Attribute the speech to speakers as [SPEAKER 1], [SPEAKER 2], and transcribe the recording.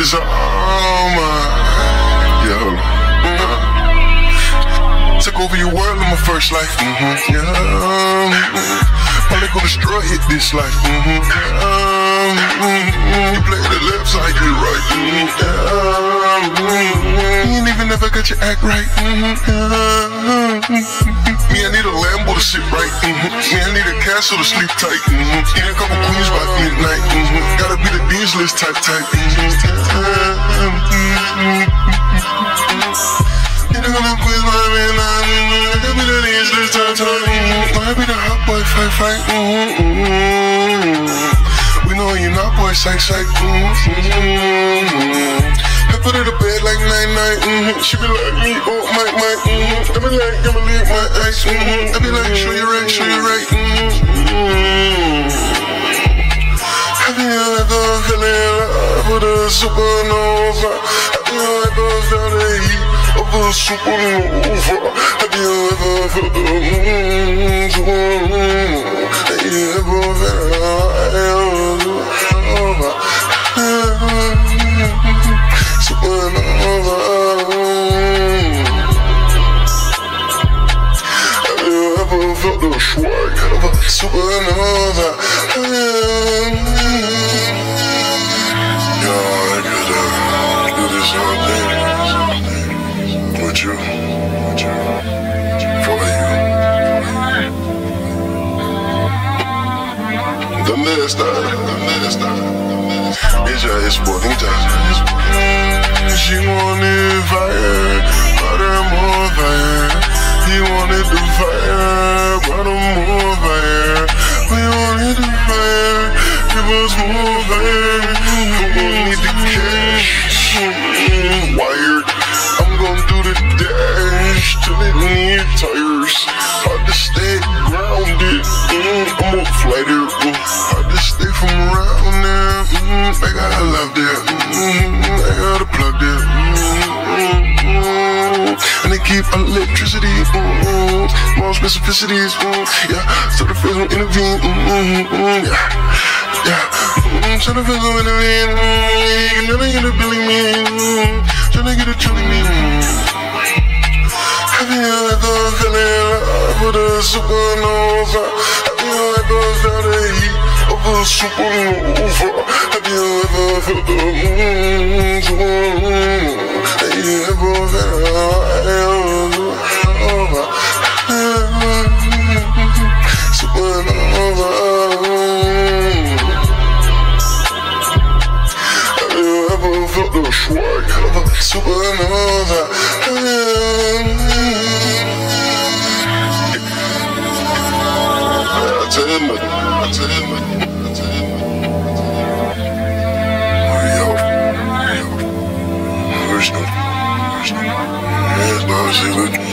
[SPEAKER 1] It's all over your world in my first life. Mm-hmm. Yeah. Probably gonna destroy it this life. Mm-hmm. Yeah. You play the left side, get right. Mm-hmm. You ain't even never got your act right. Mm-hmm. Yeah. Me, I need a Lambo to sit right. Mm-hmm. Me, I need a castle to sleep tight. Mm-hmm. Need a couple queens by midnight. Mm-hmm. Gotta be the Dean's list type type. Mm-hmm. Fight. Mm-hmm. We know you're not boy psych psych. Mm-hmm. I put her to bed like night night. Mm-hmm. She be like me, oh my my. Mm-hmm. I be like, I'ma leave my eyes. Mm-hmm. I be like, show you right, show you right. Mm-hmm. Have you ever fell in love with a supernova? Have you ever felt the heat a supernova? Have you ever felt the mm, supernova? Have you ever felt supernova? Supernova. Have you ever felt the swag of a supernova? Está? ¿Dónde está? Ella es bonita. She wanted fire, but I'm on fire. He wanted the fire, keep electricity. Mm, more specificities. Mm, yeah, so the one intervene. Mm, mm, yeah, yeah. Mm, so the first one intervene. Mm, you can never get a billy me. Mm, tryna get a chili me. Mm. Have you ever fell in love with a supernova? Have you ever felt the heat of a supernova? Have you ever felt the supernova? Have you ever felt the the swag of a supernova? I tell you, I tell I tell you. Yo, yo, original, original. Yes, no,